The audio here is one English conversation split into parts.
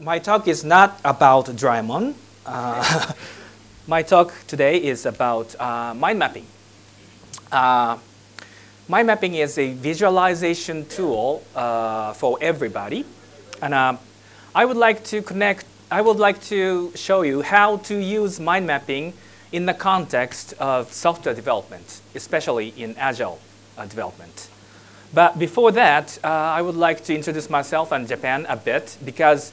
my talk is not about Doraemon. Uh, my talk today is about uh, mind mapping. Uh, mind mapping is a visualization tool uh, for everybody. And uh, I would like to connect, I would like to show you how to use mind mapping in the context of software development, especially in agile uh, development. But before that, I would like to introduce myself and Japan a bit because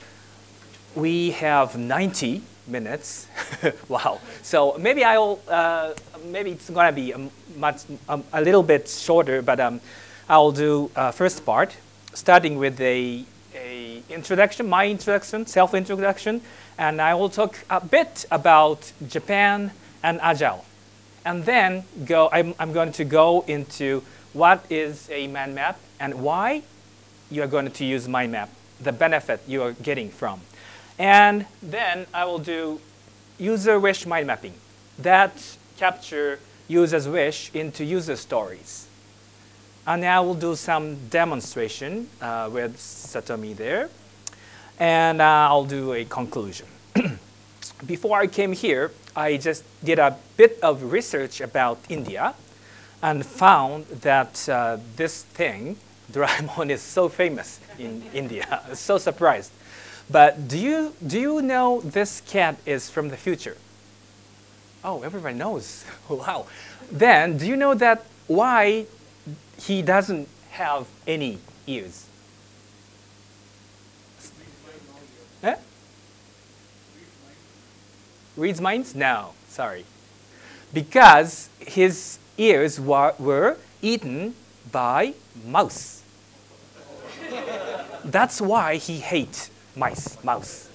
we have 90 minutes. wow. So maybe I'll, uh, maybe it's going to be a, much, um, a little bit shorter, but um, I'll do uh, first part, starting with a, a introduction, my introduction, self-introduction, and I will talk a bit about Japan and Agile. And then go, I'm, I'm going to go into what is a mind map and why you are going to use mind map, the benefit you are getting from. And then I will do user wish mind mapping. That capture user's wish into user stories. And I will do some demonstration uh, with Satomi there. And uh, I'll do a conclusion. Before I came here, I just did a bit of research about India and found that uh, this thing, Doraemon, is so famous in India. So surprised. But do you, do you know this cat is from the future? Oh, everybody knows. wow. Then, do you know that why he doesn't have any ears? Eh? Reads minds? No, sorry. Because his ears were, were eaten by mouse. That's why he hates mice, mouse.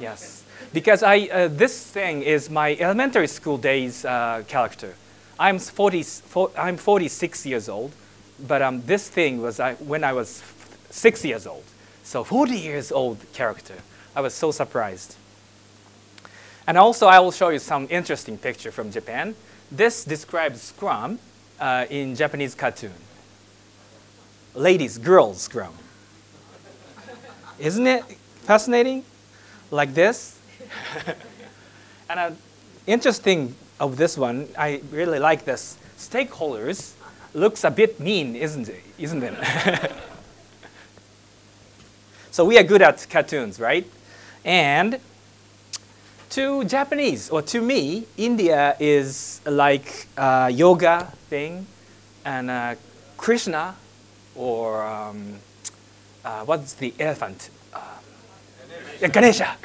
Yes, because I, uh, this thing is my elementary school days uh, character. I'm, 40, I'm 46 years old, but um, this thing was I, when I was six years old. So 40 years old character. I was so surprised. And also I will show you some interesting picture from Japan. This describes Scrum uh, in Japanese cartoon. Ladies, girls Scrum. Isn't it fascinating? Like this? and an interesting of this one, I really like this. Stakeholders looks a bit mean, isn't it? Isn't it? so we are good at cartoons, right? And to Japanese, or to me, India is like a yoga thing, and uh, Krishna, or um, uh, what's the elephant? Uh. Ganesha.